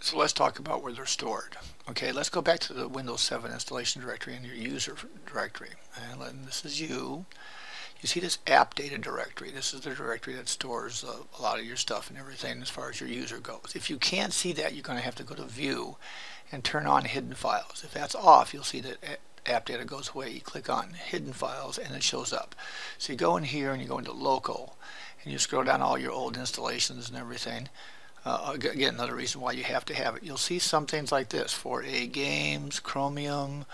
So let's talk about where they're stored. Okay, let's go back to the Windows 7 installation directory in your user directory. And this is you. You see this app data directory. This is the directory that stores uh, a lot of your stuff and everything as far as your user goes. If you can't see that, you're going to have to go to View and turn on Hidden Files. If that's off, you'll see that app data goes away. You click on Hidden Files and it shows up. So you go in here and you go into Local and you scroll down all your old installations and everything. Uh, again, another reason why you have to have it. You'll see some things like this, 4A Games, Chromium,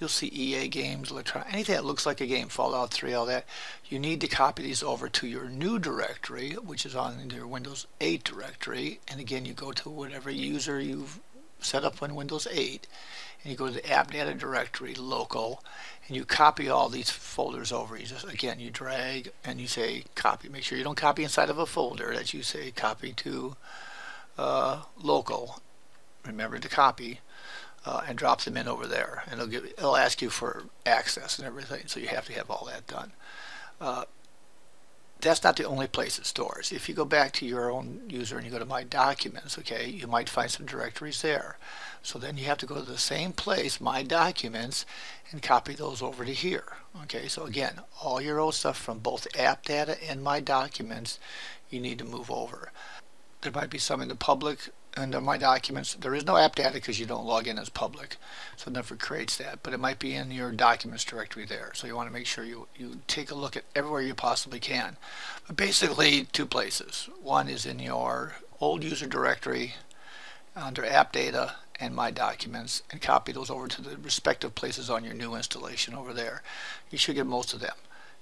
you'll see EA Games, Electronic, anything that looks like a game, Fallout 3, all that. You need to copy these over to your new directory, which is on your Windows 8 directory. And again, you go to whatever user you've set up on Windows 8, and you go to the App Data directory, local, and you copy all these folders over. You just, again, you drag and you say copy. Make sure you don't copy inside of a folder that you say copy to uh, local, remember to copy, uh, and drop them in over there. And it'll, give, it'll ask you for access and everything, so you have to have all that done. Uh, that's not the only place it stores. If you go back to your own user and you go to My Documents, okay, you might find some directories there. So then you have to go to the same place, My Documents, and copy those over to here. Okay, so again, all your old stuff from both App Data and My Documents, you need to move over there might be some in the public under my documents. There is no app data because you don't log in as public, so it never creates that. But it might be in your documents directory there. So you want to make sure you, you take a look at everywhere you possibly can. But basically, two places. One is in your old user directory under app data and my documents and copy those over to the respective places on your new installation over there. You should get most of them.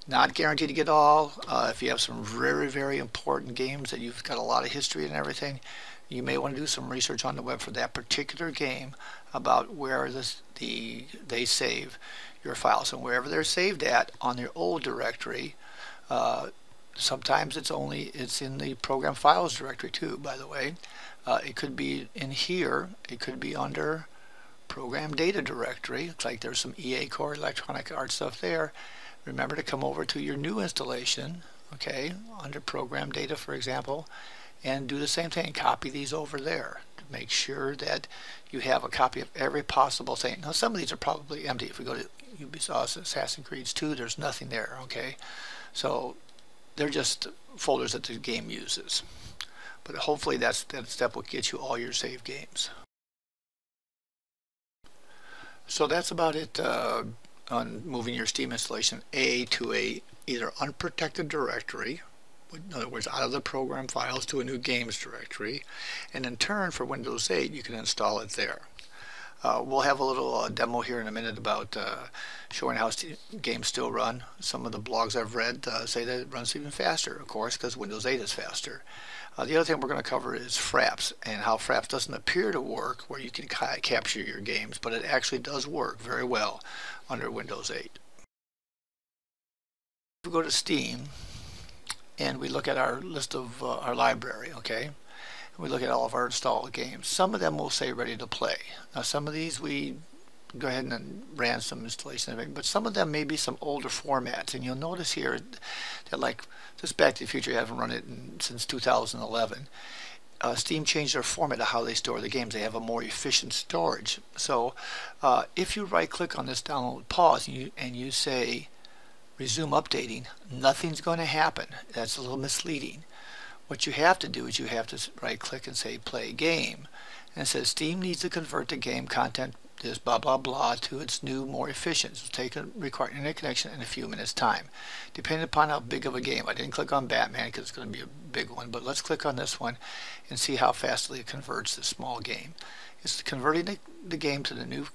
Not guaranteed to get all. Uh, if you have some very, very important games that you've got a lot of history and everything, you may want to do some research on the web for that particular game about where this, the they save your files. And wherever they're saved at on their old directory, uh, sometimes it's only it's in the program files directory too, by the way. Uh, it could be in here. It could be under program data directory. Looks like there's some EA Core Electronic Arts stuff there remember to come over to your new installation, okay, under program data, for example, and do the same thing. Copy these over there to make sure that you have a copy of every possible thing. Now, some of these are probably empty. If we go to Ubisoft Assassin's Creed 2, there's nothing there, okay? So they're just folders that the game uses. But hopefully that's, that step will get you all your save games. So that's about it. Uh, on moving your Steam installation A to a either unprotected directory, in other words, out of the program files to a new games directory, and in turn for Windows 8 you can install it there. Uh, we'll have a little uh, demo here in a minute about uh, showing how games still run. Some of the blogs I've read uh, say that it runs even faster, of course, because Windows 8 is faster. Uh, the other thing we're going to cover is Fraps and how Fraps doesn't appear to work where you can ca capture your games, but it actually does work very well under Windows 8. If we go to Steam and we look at our list of uh, our library, okay, we look at all of our installed games. Some of them will say ready to play. Now some of these we go ahead and ran some installation but some of them may be some older formats and you'll notice here that like this Back to the Future I haven't run it in, since 2011 uh, Steam changed their format of how they store the games. They have a more efficient storage. So uh, if you right click on this download pause and you, and you say resume updating, nothing's going to happen. That's a little misleading. What you have to do is you have to right click and say play game. And it says Steam needs to convert the game content this blah blah blah to its new more efficient. It'll take a require internet connection in a few minutes time. Depending upon how big of a game. I didn't click on Batman because it's going to be a big one, but let's click on this one and see how fastly it converts this small game. It's converting the, the game to the new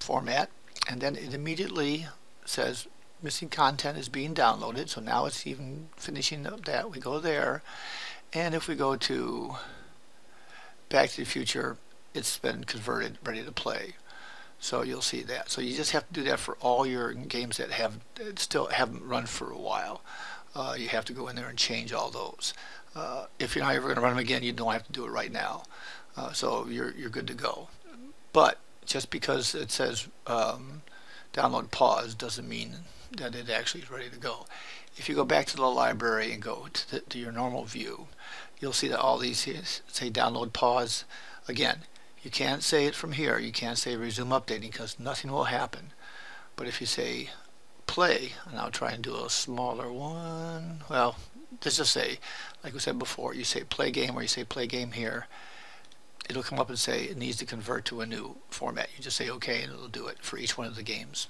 format and then it immediately says missing content is being downloaded so now it's even finishing up that we go there and if we go to Back to the Future it's been converted, ready to play. So you'll see that. So you just have to do that for all your games that have still haven't run for a while. Uh, you have to go in there and change all those. Uh, if you're not ever going to run them again, you don't have to do it right now. Uh, so you're you're good to go. But just because it says um, download pause doesn't mean that it actually is ready to go. If you go back to the library and go to, the, to your normal view, you'll see that all these say download pause. Again, you can't say it from here. You can't say resume updating because nothing will happen. But if you say play, and I'll try and do a smaller one, well, let's just say, like we said before, you say play game or you say play game here, it'll come up and say it needs to convert to a new format. You just say OK and it'll do it for each one of the games.